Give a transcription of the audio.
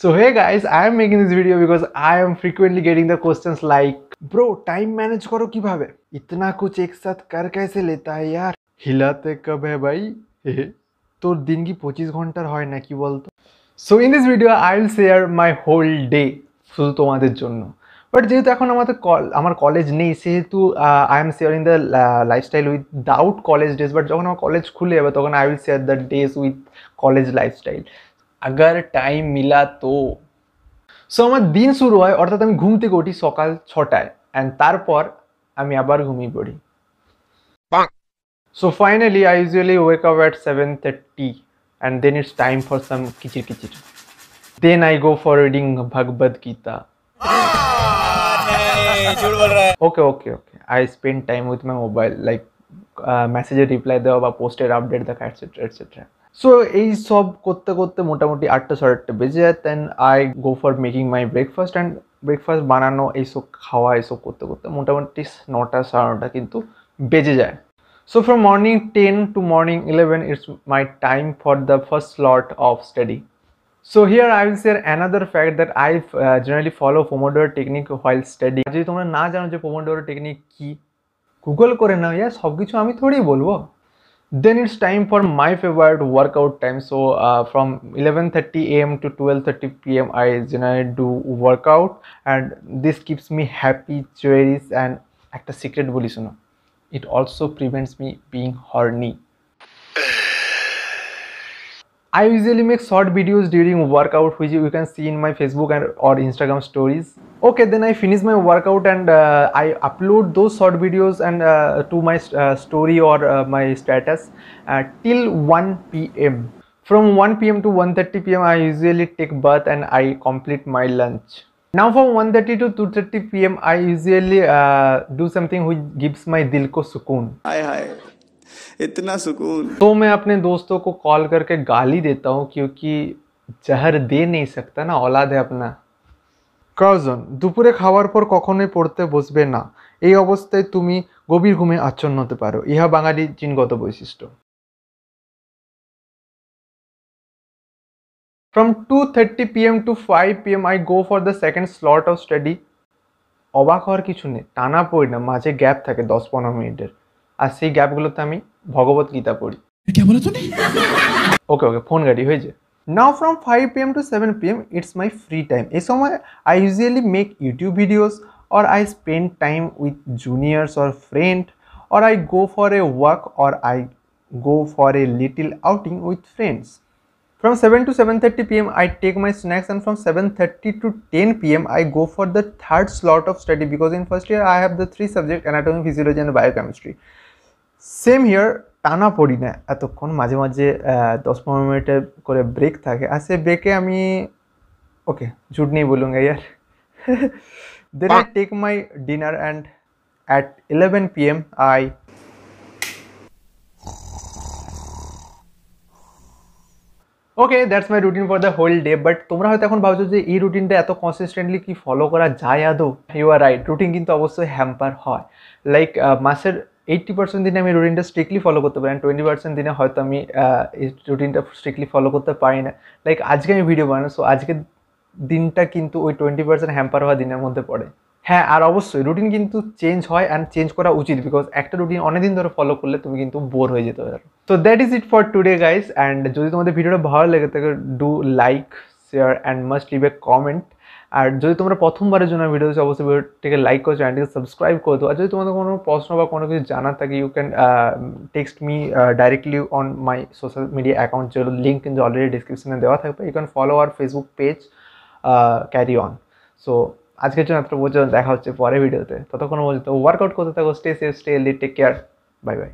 So hey guys, I am making this video because I am frequently getting the questions like Bro, time manage करो किभाबे इतना कुछ एक साथ कर कैसे लेता है यार? हिलाते कब है भाई? তোর দিন কি পঁচিশ ঘণ্টার হয় নাকি বলতো so in this video I will share my whole day শুধু তোমাদের জন্য। বাট যেহেতু এখন আমাদের কল আমার কলেজ নেই সেহেতু I am sharing the lifestyle without college days but যখন আমার কলেজ খুলে যাবে তখন I will share the days with college lifestyle agar time মিলা তো সো আমার দিন শুরু হয় অর্থাৎ আমি ঘুম থেকে উঠি সকাল ছটায় অ্যান্ড তারপর আমি আবার ঘুমিয়ে পড়ি So finally, I usually wake up at 7:30, and then it's time for some kichir kichir. Then I go for reading Bhagavad Gita. Okay, okay, okay. I spend time with my mobile, like uh, message reply দেওয়া বা পোস্টের update দেখা etcetera etcetera so এই সব করতে করতে মোটামুটি আটটা সাড়ে আটটা বেজে যায়। Then I go for making my breakfast and breakfast বানানো, এইসব খাওয়া, এইসব করতে করতে মোটামুটি নটা সাড়ে নটা কিন্তু বেজে যায়। So from morning ten to morning eleven it's my time for the first slot of study so here I will share another fact that I generally follow Pomodoro technique while study যদি তোমরা না জানো যে Pomodoro technique কী Google করে নাও। ইয়ার সব কিছু আমি থোড়িই বলব। then it's time for my favorite workout time so uh, from 11:30 am to 12:30 pm i generally do workout and this keeps me happy cherished and একটা সিক্রেট বলি শোনো it also prevents me being horny. I usually make short videos during workout which you can see in my Facebook and or Instagram stories. Okay, then I finish my workout and uh, I upload those short videos and uh, to my uh, story or uh, my status uh, till 1 p.m. From 1 p.m. to 1.30 p.m. I usually take bath and I complete my lunch. Now from 1.30 to 2.30 p.m. I usually uh, do something which gives my dil ko sukoon. Hi, hi. इतना सुकून तो मैं अपने दोस्तों को call करके गाली देता हूँ क्योंकि जहर दे नहीं सकता না औलाद है अपना কাজন দুপুরে খাওয়ার পর কখনোই পড়তে বসবে না এই অবস্থায় তুমি গভীর ঘুমে আচ্ছন্ন হতে পারো ইহা বাঙালি জিনগত বৈশিষ্ট্য From 2:30 pm to 5 pm I go for the second slot of study. অবাক হওয়ার কিছু নেই টানা পড়ি না মাঝে গ্যাপ থাকে দশ পনেরো মিনিটের আর সেই গ্যাপগুলোতে আমি ভগবত গীতা পড়ি। ওকে ওকে ফোন গাড়ি হয়েছে। Now from five P M to seven P M it's my free time এই সময় I usually make YouTube videos or I spend time with juniors or friend or I go for a walk or I go for a little outing with friends From 7 to 7:30 pm I take my snacks and from 7:30 to 10 pm I go for the third slot of study because in first year I have the three subject anatomy physiology and biochemistry same here টানা পড়ি না এতক্ষণ। মাঝে মাঝে দশ পনেরো মিনিটের করে ব্রেক থাকে। আর সে ব্রেকে আমি ওকে ঝুট নেই বলুঙ্গা ইয়ার then I take my dinner and at eleven P M I okay that's my routine for the whole day but তোমরা হয়তো এখন ভাবছ যে এই রুটিনটা এত কনসিস্টেন্টলি কি ফলো করা যায় আদৌ? ইউ আর রাইট রুটিন কিন্তু অবশ্যই হ্যাম্পার হয়। লাইক মাসের এইট্টি পার্সেন্ট দিনে আমি রুটিনটা স্ট্রিক্টলি ফলো করতে পারি। টোয়েন্টি পার্সেন্ট দিনে হয়তো আমি রুটিনটা স্ট্রিক্টলি ফলো করতে পারি না। লাইক আজকে আমি ভিডিও বানাই সো আজকের দিনটা কিন্তু ওই টোয়েন্টি পার্সেন্ট হ্যাম্পার হওয়া দিনের মধ্যে পড়ে। হ্যাঁ আর অবশ্যই রুটিন কিন্তু চেঞ্জ হয় অ্যান্ড চেঞ্জ করা উচিত বিকজ একটা রুটিন অনেকদিন ধরে ফলো করলে তুমি কিন্তু বোর হয়ে যেতে পারো। তো that is it for today guys and যদি তোমাদের ভিডিওটা ভালো লেগে থাকে do like share and must leave a comment আর যদি তোমরা প্রথমবারের জন্য ভিডিও দেখছ, অবশ্যই ভিডিওটিকে লাইক করো চ্যানেলটিকে সাবস্ক্রাইব করে। দাও আর যদি তোমাদের কোনো প্রশ্ন বা কোনো কিছু জানার থাকে you can text me directly on my social media account যেগুলো লিঙ্ক কিন্তু অলরেডি ডিসক্রিপশনে দেওয়া থাকবে। You can follow our Facebook page carry on so আজকের জন্য এত পর্যন্ত দেখা হচ্ছে পরে ভিডিওতে ততক্ষণ পর্যন্ত ওয়ার্কআউট করতে থাকো stay safe stay healthy take care bye bye